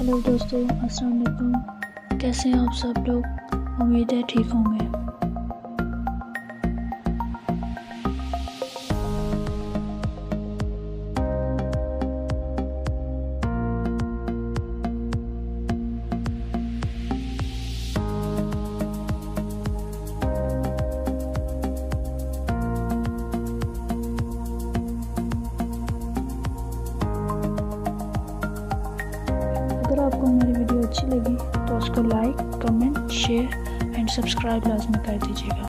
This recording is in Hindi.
हेलो दोस्तों अस्सलाम वालेकुम। कैसे हैं आप सब लोग? उम्मीद है ठीक होंगे। अगर आपको मेरी वीडियो अच्छी लगी तो उसको like comment share and subscribe लाजमी कर दीजिएगा।